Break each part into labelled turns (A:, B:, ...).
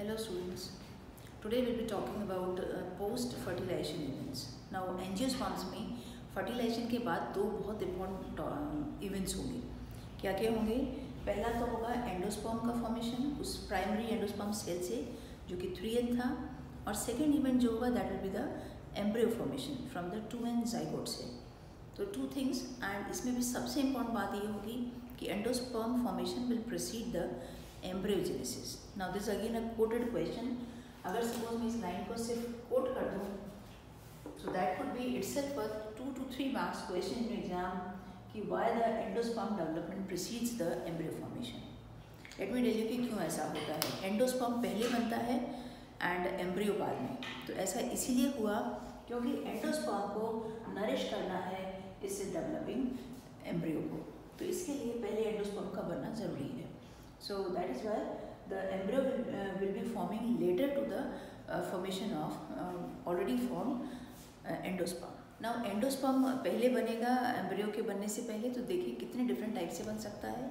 A: Hello students. Today we'll be talking about uh, post fertilization events. Now में fertilization के बाद दो बहुत important events होंगे क्या क्या होंगे पहला तो होगा एंडोस्पर्म का फॉर्मेशन उस प्राइमरी एंडोस्पर्म सेल से जो कि थ्री एन था और सेकेंड इवेंट जो होगा that will be the embryo formation from the two N zygote से तो टू थिंग्स एंड इसमें भी सबसे इंपॉर्टेंट बात ये होगी कि endosperm formation will proceed the embryogenesis now this again a quoted question अगर सपोज़ मैं इस लाइन को सिर्फ़ कोट कर दूँ so that could be it's at forth two to three marks question in exam कि why the endosperm development proceeds the embryo formation admit एलियो कि क्यों ऐसा होता है। एंडोस्पम पहले बनता है एंड एम्ब्रियो बाद में। तो ऐसा इसीलिए हुआ क्योंकि एंडोस्पम को नरिश करना है इससे डेवलपिंग एम्ब्रियो को। तो इसके लिए पहले So that is why the embryo will, uh, will be forming later to the uh, formation of uh, already formed uh, endosperm. Now endosperm पहले बनेगा एम्ब्रियो के बनने से पहले तो देखिए कितने डिफरेंट टाइप से बन सकता है।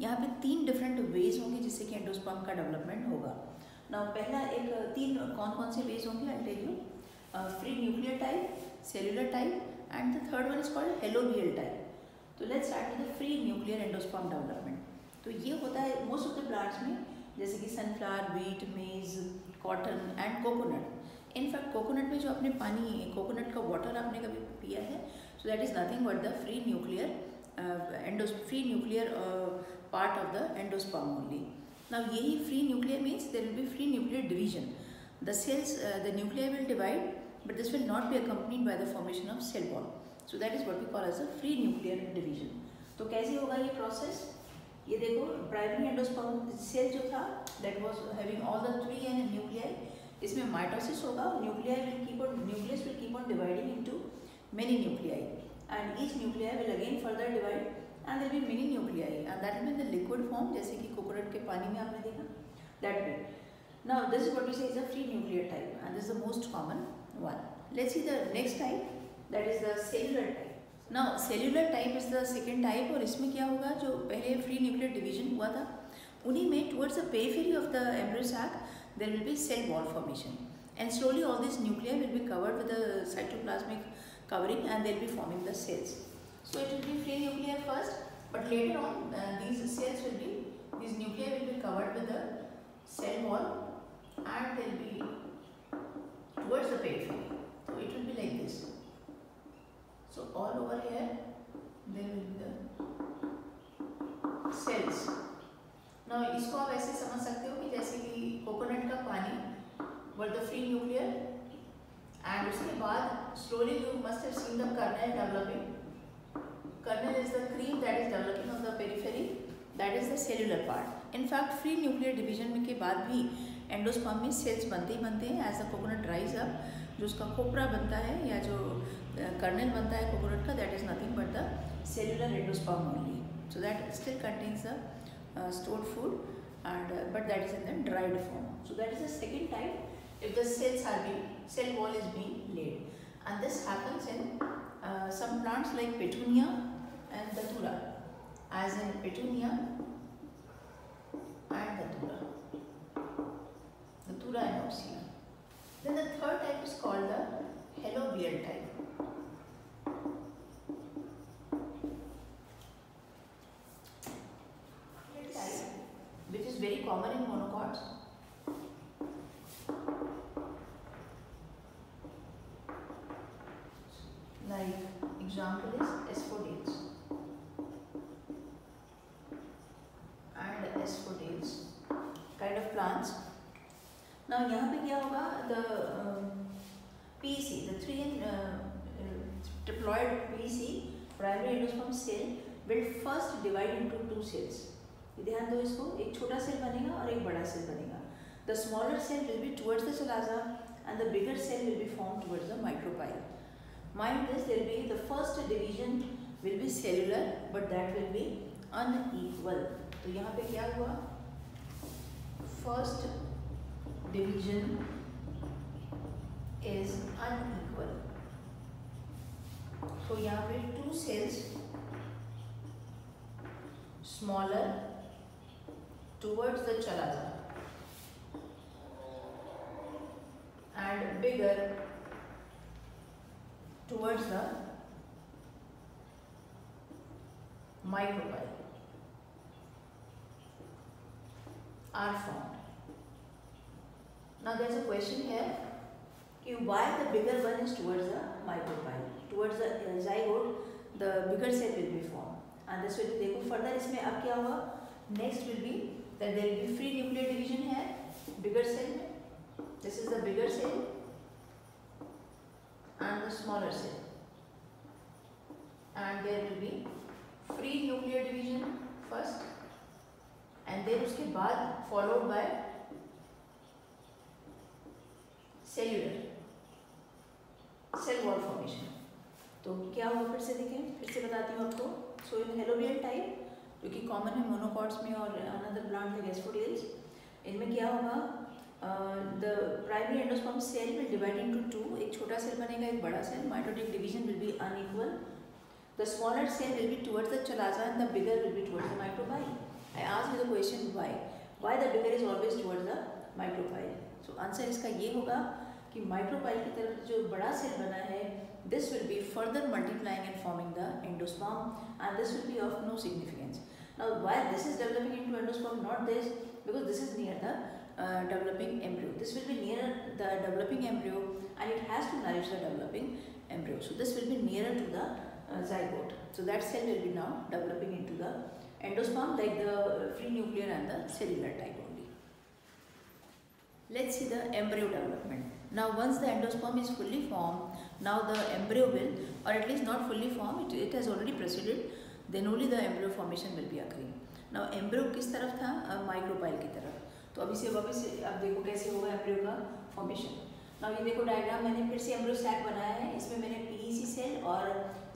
A: यहाँ पे तीन डिफरेंट वेज होंगे जिससे कि एंडोस्पर्म का डेवलपमेंट होगा। ना पहला एक तीन कौन कौन से वेज होंगे I tell you free nuclear type cellular type and the third one is called helobial type तो let's start with the free nuclear endosperm development तो ये होता है मोस्ट ऑफ़ द प्लांट्स में, जैसे कि sunflower wheat maize cotton and coconut in fact coconut में जो आपने पानी कोकोनट का वाटर आपने कभी पिया है? So that is nothing but the free nuclear endo free nuclear part of the endosperm only now यही free nuclear means there will be free nuclear division the cells the nuclear will divide but this will not be accompanied by the formation of cell wall so that is what we call as a free nuclear division तो कैसे होगा ये process ये देखो primary endosperm cell जो था that was having all the three N nuclei इसमें mitosis होगा nuclei will keep on nucleus will keep on dividing into many nuclei and each nuclei will again further divide and there be many nuclei and that will the liquid form जैसे कि coconut के पानी में आपने देखा that way now this is what we say is a free nuclear type and this the most common one let's see the next type that is the cellular type ना cellular type is the second type और इसमें क्या होगा, जो पहले free nuclear division हुआ था, उन्हीं में towards periphery of the embryo sac there will be cell wall formation and slowly all this nuclear will be covered with the cytoplasmic covering and there be forming the cells so it will be free nuclear first but later on these cells will be this nuclear will be covered with the cell wall and there be the kernel developing kernel is the cream that is developing on the periphery that is the cellular part in fact free nuclear division में के बाद भी endosperm में cells बनते ही बनते हैं as the coconut rise up जो उसका खोपरा बनता है या जो कर्नल बनता है कोकोनट का that is nothing but the cellular endosperm only so that still contains the stored food and uh, but that is in the dried form. So that is the second type if the cells are being cell wall is being laid. And this happens in uh, some plants like petunia and datura. As in petunia and datura. Datura and ossia then the third type is called the helobial type plants. Now यहाँ पे क्या होगा? The uh, PEC the three uh, diploid PEC primary endosperm cell will first divide into two cells. ध्यान दो इसको। एक छोटा cell बनेगा और एक बड़ा सेल बनेगा। The smaller cell will be towards the chalaza and the bigger cell will be form towards the micropyle mind this there be the first division will be cellular but that will be unequal तो यहाँ पे क्या हुआ? First division is unequal तो यहाँ पे two cells smaller towards the chalaza bigger towards the micropyle Are formed. Now there is a question here why the bigger one is towards the micropyle, towards the uh, zygote, the bigger cell will be formed. And this will be, देखो further इसमें अब क्या होगा? Next will be that there will be free nuclear division here, bigger cell में. This is the bigger cell and the smaller cell. And there will be free nuclear division first and then उसके बाद followed by cellular cell wall formation तो क्या हुआ फिर से देखें? फिर से बताती हूँ आपको। सो इन हेलोबियल टाइप जो कि कॉमन है मोनोकॉट्स में और अनदर प्लांट है गैस्फोडियल्स इनमें क्या होगा? The primary endosperm cell will divide into two एक छोटा सेल बनेगा, एक बड़ा cell mitotic division will be unequal the smaller cell will be towards the chalaza and the bigger will be towards the micropyle I ask you the question why why the bigger is always towards the micropyle so answer इसका ये होगा कि micropyle की तरफ़ जो बड़ा cell बना है this will be further multiplying and forming the endosperm and this will be of no significance now why this is developing into endosperm not this because this is near the developing embryo. This will be nearer the developing embryo and it has to nourish the developing embryo. So this will be nearer to the uh, zygote. So that cell will be now developing into the endosperm like the free nuclear and the cellular type only let's see the embryo development now once the endosperm is fully formed, now the embryo will or at least not fully formed, it, it has already proceeded, then only the embryo formation will be occurring. Now embryo किस तरफ़ था micropyle की तरफ़ तो अभी से वापस अब देखो कैसे होगा एम्ब्रियो का फॉर्मेशन नाउ ये देखो डायग्राम मैंने फिर से एम्ब्रियो स्टैक बनाया है इसमें मैंने पीईसी सेल और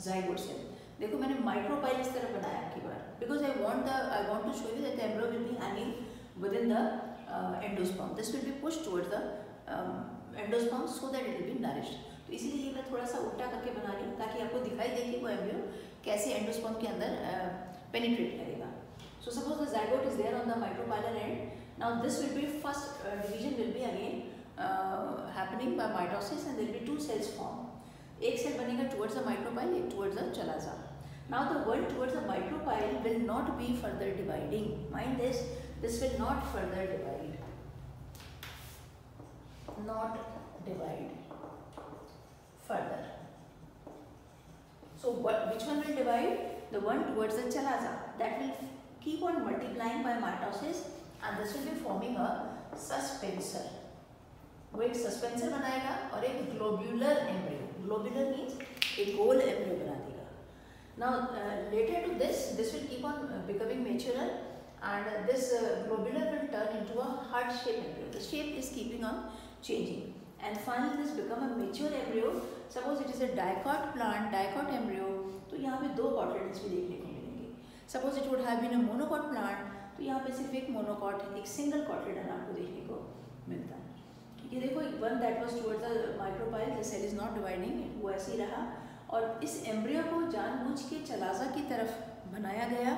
A: जाइगोट सेल देखो, मैंने माइक्रोपाइल इस तरह बनाया आपकी बार because I want the I want to show you that the embryo will be hanging within the endosperm this will be push towards the endosperm so that it will be nourished तो इसीलिए मैं थोड़ा सा उल्टा करके बना रही हूँ, ताकि आपको दिखाई दे कि वो एम्ब्रियो कैसे एंडोस्पर्म के अंदर पेनिट्रेट करेगा। So suppose the zygote is there on the micropylar end now this will be first division will be again happening by mitosis and there be two cells form एक cell बनेगा towards the micropyle एक towards the chalaza Now the one towards the micropyle will not be further dividing mind this this will not further divide not divide further. So what, which one will divide? The one towards the chalaza. That will keep on multiplying by mitosis and this will be forming a suspensor. वो एक suspensor बनाएगा और एक globular embryo globular means एक गोल embryo बना देगा now later to this this will keep on becoming mature and this uh, globular will turn into a heart shaped embryo. The shape is keeping on changing and finally this become a mature embryo suppose it is a dicot plant dicot embryo तो यहाँ पे दो cotyledons भी देखने को मिलेंगे suppose it would have been a monocot plant तो यहाँ पे सिर्फ़ एक मोनोकॉट एक सिंगल कॉटलेडन आपको देखने को मिलता है ये देखो one that was towards the micropyle the cell is not dividing वो ऐसे ही रहा और इस एम्ब्रियो को जानबूझ के चलाजा की तरफ़ बनाया गया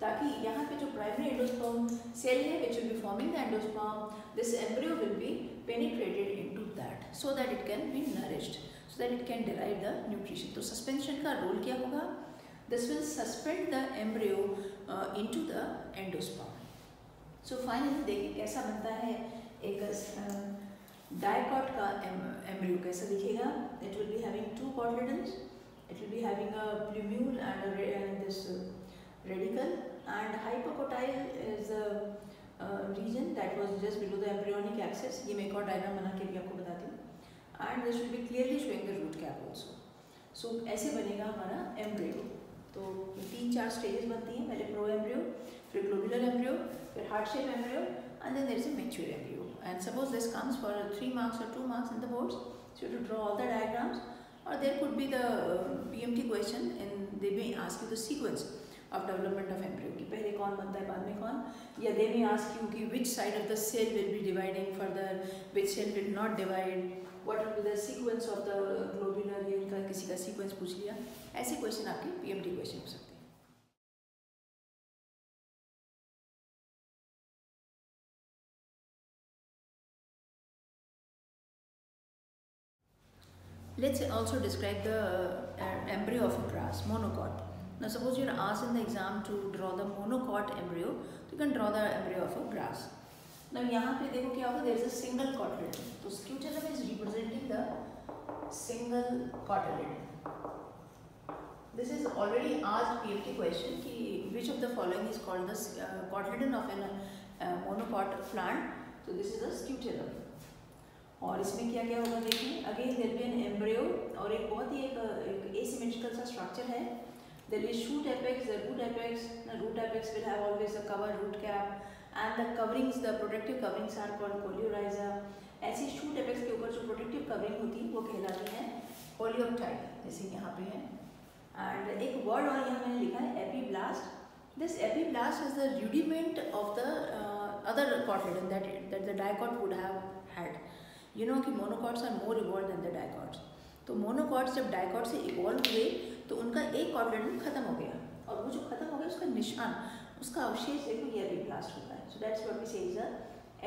A: ताकि यहाँ पे जो प्राइमरी एंडोस्पॉम सेल है which will be forming the endosperm this embryo will be penetrated into that so that it can be nourished so that it can derive the nutrition तो सस्पेंशन का रोल क्या होगा? This will suspend the embryo into the endosperm so finally देखिए कैसा बनता है एक um, dicot का एम्ब्रियो कैसा दिखेगा? It will be having two confidence it will be having a plumule and, a, and this uh, radical and hypocotyle is a uh, region that was just below the embryonic axis ये मैं एक और diagram बना के भी आपको बताती हूँ and this will be clearly showing the root cap also so ऐसे बनेगा हमारा embryo तो तीन चार stages बनती हैं पहले pro embryo फिर globular embryo फिर heart shape embryo and then there is a mature embryo and suppose this comes for three marks or two marks in the boards so you have to draw all the diagrams or there could be the uh, PMT question and they may ask you the sequence of development of embryo कि पहले कौन बनता है बाद में कौन या they may ask you कि which side of the cell will be dividing further which cell will not divide what will be the sequence of the globular ये इनका किसी का sequence पूछ लिया ऐसे question आपके PMT question हो सकते हैं Let's also describe the uh, embryo of a grass, monocot. Now suppose you are asked in the exam to draw the monocot embryo, you can draw the embryo of a grass. Now यहाँ पे देखो क्या होगा there is a single cotyledon. तो scutellum is representing the single cotyledon. This is already asked PFT question कि which of the following is called the uh, cotyledon of an uh, monocot plant. So this is a scutellum. और इसमें क्या क्या होगा देखिए again there be an embryo और एक बहुत ही एक, एक एसिमेट्रिकल सा स्ट्रक्चर है। There be shoot apex the root apex root apex will have always a cover root cap and the coverings the protective coverings are called coleorhiza ऐसी shoot apex के ऊपर जो प्रोटेक्टिव कवरिंग होती है वो कहलाती है कोलियोप्टाइड जैसे यहाँ पे है। एंड एक वर्ड और यहाँ मैंने लिखा है epiblast this epiblast is the rudiment of the other cotyledon that that the dicot would have you know कि monocots are more evolve than the dicots तो मोनोकॉट्स जब डाइकॉट से इवॉल्व हुए तो उनका एक कॉर्डेंट खत्म हो गया। और वो जो खत्म हो गया, उसका निशान, उसका अवशेष देखो, ये एपीब्लास्ट होता है। So that's what we say is a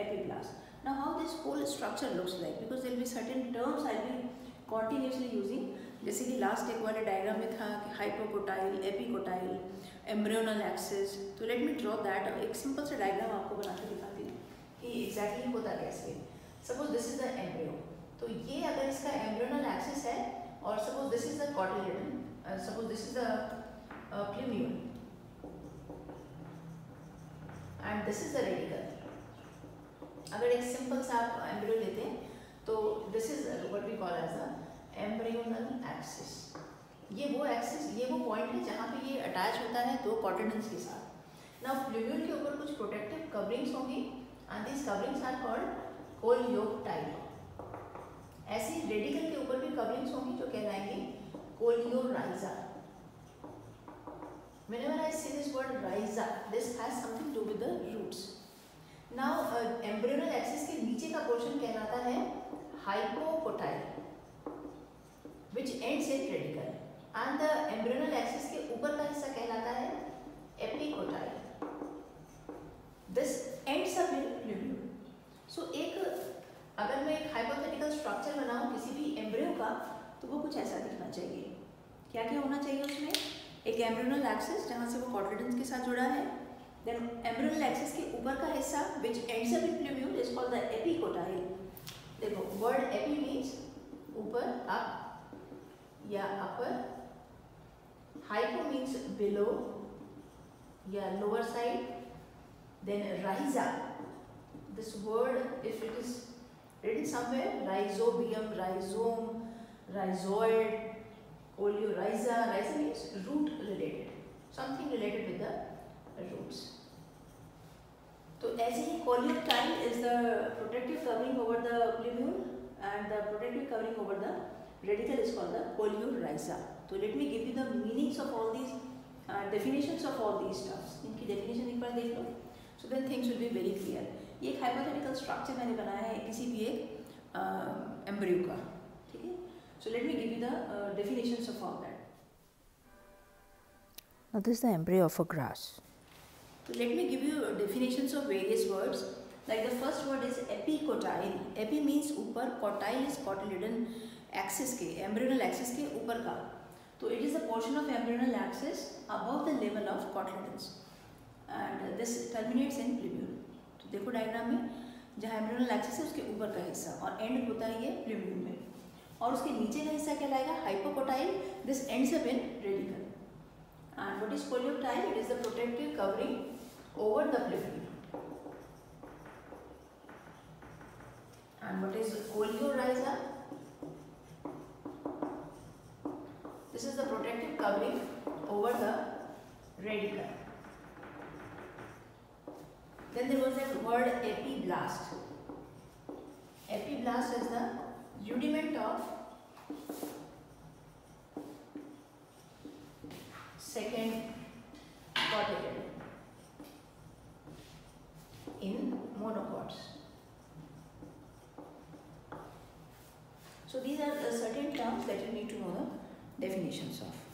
A: epiblast now how this whole structure looks like because there be certain terms I be continuously using जैसे कि लास्ट एक वाले डायग्राम में था कि हाइपोकोटाइल एपीकोटाइल एम्ब्रियोनल एक्सिस तो लेट मी ड्रॉ दैट एक simple सा डायग्राम आपको बना के दिखाती हूँ कि एग्जैक्टली होता कैसे suppose this is the embryo तो ये अगर इसका एम्ब्रियोनल एक्सिस है, और suppose this is the cotyledon suppose this is the plumule and this is the radicle अगर एक सिंपल सा आप एम्ब्रियो लेते हैं तो this is what we call as the embryonal axis ये वो एक्सिस ये वो पॉइंट है जहाँ पे ये अटैच होता है दो कॉटिलेडन्स के साथ. ना प्लूम्यूल के ऊपर कुछ प्रोटेक्टिव कवरिंग्स होंगी and this coverings are called coleoptile ऐसी रेडिकल के ऊपर भी कवरिंग्स होंगी जो कहलाएँगे coleorhiza whenever i say this word rhiza this has something to do with the roots now uh, embryonal axis के नीचे का पोर्शन कहलाता है hypocotyl which ends in radical and the embryonal axis के ऊपर का हिस्सा कहलाता है epicotyl this ends up in plumule so so, एक अगर मैं एक हाइपोथेटिकल स्ट्रक्चर बनाऊँ किसी भी एम्ब्रियो का तो वो कुछ ऐसा दिखना चाहिए। क्या क्या होना चाहिए उसमें? एक एम्ब्रियोनल एक्सिस जहाँ से वो कॉन्फिडेंस के साथ जुड़ा है। देन एम्ब्रियोनल एक्सिस के ऊपर का हिस्सा which ends up is called the epicotyl देखो वर्ड एपी मींस ऊपर अप या अपर हाइपो मींस बिलो या lower side then rhiza this word if it is written somewhere rhizobium rhizome rhizoid oleorhiza rhiza means root related something related with the roots so as a coleoptile is the protective covering over the plumule and the protective covering over the radicle is called the coleorhiza so let me give you the meanings of all these uh, definitions of all these stuffs इनकी definition एक बार देख लो so then things will be very clear ये एक hypothetical स्ट्रक्चर मैंने बनाया है किसी भी एक एम्ब्रियो का ठीक है so let me give you the definitions of all that
B: Now this is the embryo of a grass.
A: So let me give you definitions of various words. Like the first word is epicotyle. Epi means ऊपर, cotyle is cotyledon axis के, embryonal axis के ऊपर का. तो it is a portion of embryonal axis above the level of cotyledons. And this terminates in plumule. देखो diagram में, जहाँ embryonal axis है, उसके ऊपर का हिस्सा और एंड होता है ये प्लूम्यूल में। और उसके नीचे का हिस्सा क्या लाएगा? Hypocotyl this ends up in radicle and what is coleoptile it is the protective covering over the plumule and what is coleorhiza this is the protective covering over the radicle Then there was that word epiblast. Epiblast is the rudiment of second cotyledon in monocots. So these are the certain terms that you need to know the definitions of.